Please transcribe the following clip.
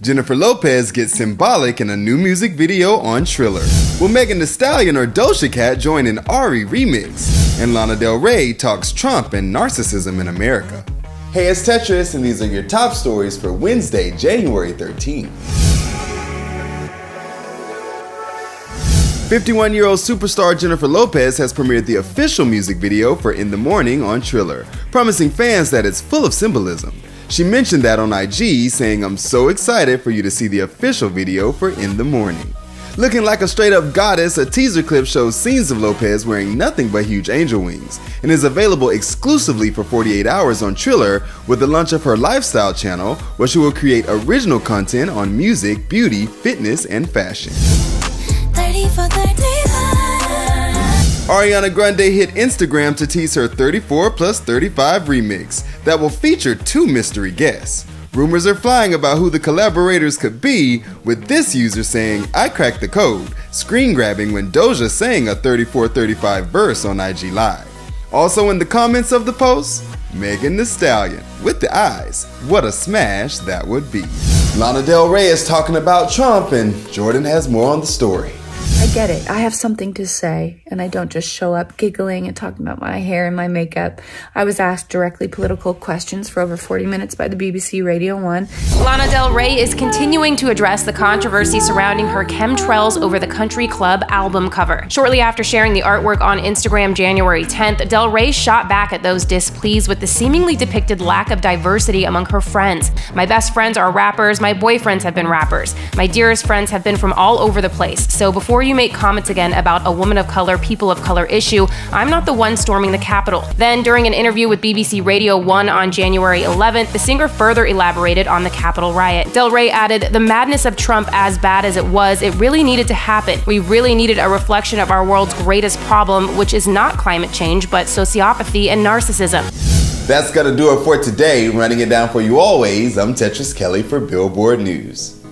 Jennifer Lopez gets symbolic in a new music video on Triller. Will Megan Thee Stallion or Doja Cat join an Ari remix? And Lana Del Rey talks Trump and narcissism in America. Hey, it's Tetris, and these are your top stories for Wednesday, January 13th. 51 year old superstar Jennifer Lopez has premiered the official music video for In the Morning on Triller, promising fans that it's full of symbolism. She mentioned that on IG, saying, I'm so excited for you to see the official video for In the Morning. Looking like a straight up goddess, a teaser clip shows scenes of Lopez wearing nothing but huge angel wings and is available exclusively for 48 hours on Triller with the launch of her lifestyle channel, where she will create original content on music, beauty, fitness, and fashion. 30 Ariana Grande hit Instagram to tease her 34 plus 35 remix that will feature two mystery guests. Rumors are flying about who the collaborators could be, with this user saying, I cracked the code, screen grabbing when Doja sang a 34-35 verse on IG Live. Also in the comments of the post, Megan Thee Stallion with the eyes. What a smash that would be. Lana Del Rey is talking about Trump, and Jordan has more on the story. I get it. I have something to say, and I don't just show up giggling and talking about my hair and my makeup. I was asked directly political questions for over 40 minutes by the BBC Radio 1. Lana Del Rey is continuing to address the controversy surrounding her chemtrails over the Country Club album cover. Shortly after sharing the artwork on Instagram January 10th, Del Rey shot back at those displeased with the seemingly depicted lack of diversity among her friends. My best friends are rappers, my boyfriends have been rappers. My dearest friends have been from all over the place. So before you make comments again about a woman of color, people of color issue, I'm not the one storming the Capitol. Then, during an interview with BBC Radio 1 on January 11th, the singer further elaborated on the Capitol riot. Del Rey added, The madness of Trump, as bad as it was, it really needed to happen. We really needed a reflection of our world's greatest problem, which is not climate change, but sociopathy and narcissism. That's gonna do it for today. Running it down for you always, I'm Tetris Kelly for Billboard News.